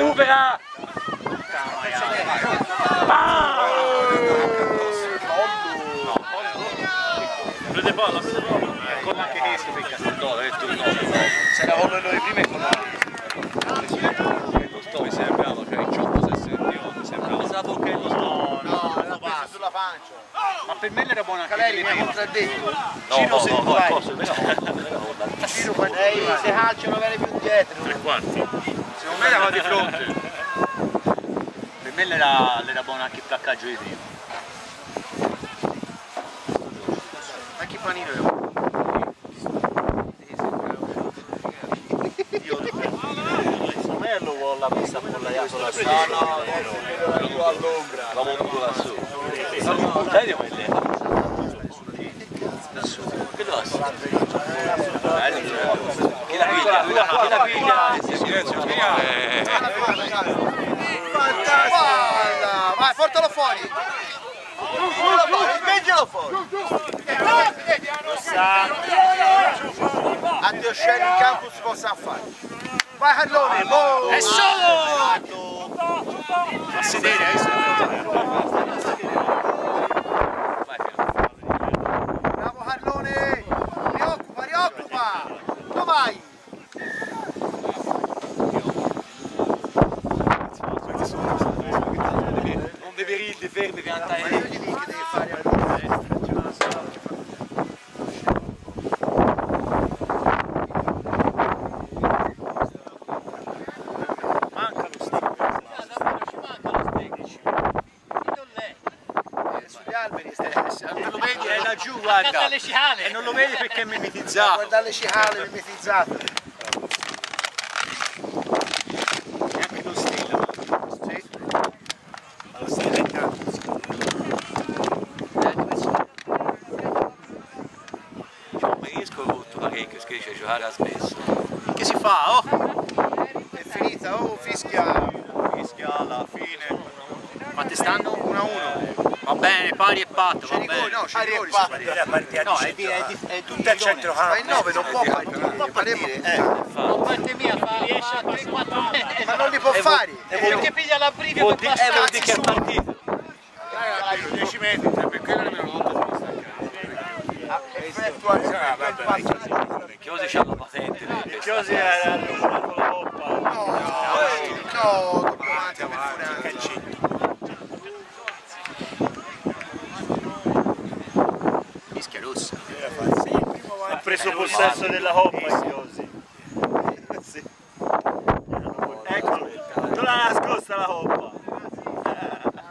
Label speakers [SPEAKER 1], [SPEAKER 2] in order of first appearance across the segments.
[SPEAKER 1] Recupera!
[SPEAKER 2] Prende palla, prende palla.
[SPEAKER 1] Con anche questo per Castelnuovo, detto il nome. Se la vogliono noi prima e con la Lo sto mi sembrava, cioè il ciocco se sentiva, mi sembrava.
[SPEAKER 3] Sa bocca e lo
[SPEAKER 4] No, no, la passa sulla pancia.
[SPEAKER 1] Ma per me era buona anche
[SPEAKER 4] Caleri
[SPEAKER 1] di
[SPEAKER 4] mi ha
[SPEAKER 1] prima.
[SPEAKER 4] contraddetto.
[SPEAKER 1] No,
[SPEAKER 4] Giro
[SPEAKER 1] no,
[SPEAKER 4] se
[SPEAKER 1] no, no,
[SPEAKER 4] vai.
[SPEAKER 1] posso, me la.
[SPEAKER 4] Giro quando se calciano viene più dietro.
[SPEAKER 2] Tre quarti.
[SPEAKER 1] Secondo me era di fronte. Per me era, era buona anche il placcaggio di prima.
[SPEAKER 4] Anche il panino io.
[SPEAKER 3] Samerlo vuole la pista appollaiato la
[SPEAKER 4] No, no, no, all'ombra.
[SPEAKER 1] La monto lassù. Sai di quelle? Lassù. Che lo Chi la piglia? Chi la piglia? Silenzio,
[SPEAKER 4] Guarda, vai, portalo fuori. Portalo fuori, spingilo fuori. A Dio scende in campo si possa fare. Vai Carlone, boh.
[SPEAKER 1] È solo!
[SPEAKER 2] A sedere, adesso.
[SPEAKER 4] Bravo Carlone. Rioccupa, rioccupa. Dove vai?
[SPEAKER 1] Non devi ridere, fermi, pianta
[SPEAKER 4] Ma io gli dico che devi fare a
[SPEAKER 2] Manca lo stile.
[SPEAKER 4] sugli alberi stai
[SPEAKER 1] Non lo è laggiù, guarda. E non lo vedi perché è mimetizzato.
[SPEAKER 4] Guarda le cicale mimetizzate.
[SPEAKER 2] Neanche lo stile.
[SPEAKER 4] Sì.
[SPEAKER 2] Ma lo stile è tanto.
[SPEAKER 1] Mi riesco rotto parecchio, scrive giocare ha smesso.
[SPEAKER 4] Che si fa? Oh? È finita, oh fischia.
[SPEAKER 1] Fischia alla fine.
[SPEAKER 4] Quanti stanno? 1 a 1.
[SPEAKER 1] Va bene, pari e patto, va bene.
[SPEAKER 4] no, pareggia.
[SPEAKER 3] la partita
[SPEAKER 1] No, è di, è è
[SPEAKER 3] tutta il centrocampo.
[SPEAKER 4] Ma il 9 non può partire.
[SPEAKER 3] può partire,
[SPEAKER 4] Eh,
[SPEAKER 1] Infatti.
[SPEAKER 5] parte mia fa, fa 3-4 metri.
[SPEAKER 4] Ma non li può fare.
[SPEAKER 5] Perché piglia la
[SPEAKER 1] Vuol
[SPEAKER 5] per
[SPEAKER 1] dire, eh, vuol dire che è partito.
[SPEAKER 2] 10 metri, per quello nemmeno lo volta si staccare.
[SPEAKER 4] Effettua il passo.
[SPEAKER 1] Chiosi c'hanno patente. per
[SPEAKER 2] Chiosi era con la coppa.
[SPEAKER 4] No, no, dopo avanti per Furano.
[SPEAKER 1] Fischia rossa.
[SPEAKER 2] Ha preso possesso della coppa Chiosi. Eccolo, tu l'ha nascosta la coppa.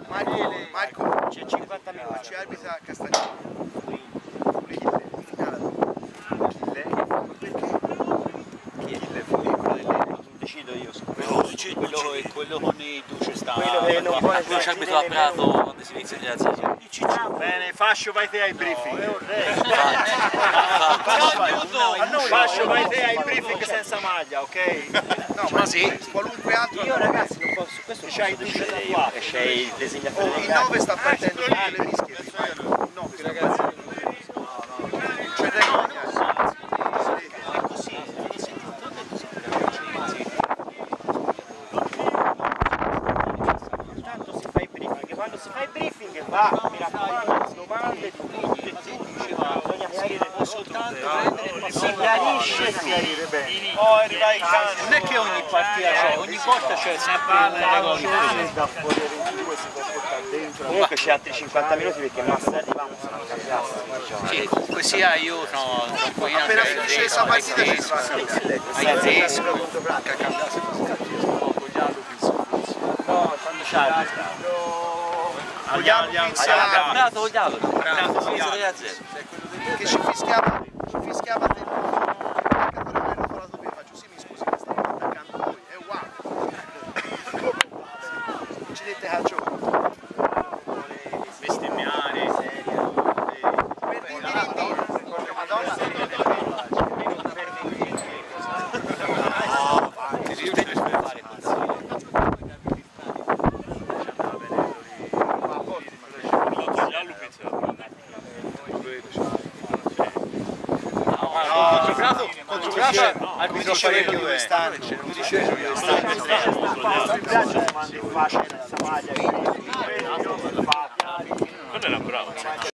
[SPEAKER 4] Marco, Marco, c'è 50 minuti, ci arbitra
[SPEAKER 1] fu quello delle...
[SPEAKER 3] Decido io.
[SPEAKER 1] Quello, quello con i duce sta...
[SPEAKER 3] Quello che non può
[SPEAKER 1] Quello ci abituato a Prato quando si inizia gli alzi.
[SPEAKER 2] Bene, Fascio vai te ai briefing.
[SPEAKER 1] Fascio
[SPEAKER 2] Fascio vai te ai briefing senza maglia, ok?
[SPEAKER 4] No, ma sì, qualunque altro.
[SPEAKER 3] Io ragazzi non posso, questo
[SPEAKER 2] C'hai il
[SPEAKER 3] c'è il disegnatore
[SPEAKER 4] Oh,
[SPEAKER 3] dei
[SPEAKER 4] il
[SPEAKER 3] gatti.
[SPEAKER 4] 9 sta partendo tutte le mischie. Il 9 sta partendo. C'è regola.
[SPEAKER 3] Tanto si fa i briefing, quando si fa i briefing va, mi raccomando, domande di tutti e tutti, bisogna chiarire
[SPEAKER 1] soltanto
[SPEAKER 3] si chiarisce, si chiarire bene.
[SPEAKER 2] Cane.
[SPEAKER 1] Non è che ogni partita c'è, ogni volta c'è sempre
[SPEAKER 3] da in due si può portare dentro. Comunque c'è altri 50 minuti perché Massa arrivamo sono cambiati. Diciamo.
[SPEAKER 1] Sì, comunque sia io sono un po' in
[SPEAKER 4] Appena finisce questa partita ci
[SPEAKER 1] tedesco,
[SPEAKER 4] sarà cambiato.
[SPEAKER 1] ai tedesco.
[SPEAKER 4] Punto Branca cambiato.
[SPEAKER 3] No, quando c'è
[SPEAKER 4] Vogliamo iniziare.
[SPEAKER 3] Prato vogliamo, Prato si inizia 3 a 0.
[SPEAKER 4] Che ci fischiava, ci fischiava del giocatore aveva rotolato bene. Faccio sì, mi scusi, ma stavo attaccando voi. È uguale. Ci dette calcio.
[SPEAKER 1] Bestemmiare.
[SPEAKER 4] Per dire di dire. Porca Madonna.
[SPEAKER 1] Controprato?
[SPEAKER 4] Come diceva io dove stanno.
[SPEAKER 5] Come dicevo io, stanno.
[SPEAKER 2] Mi piace se mandi in faccia questa maglia.
[SPEAKER 6] Quello era bravo.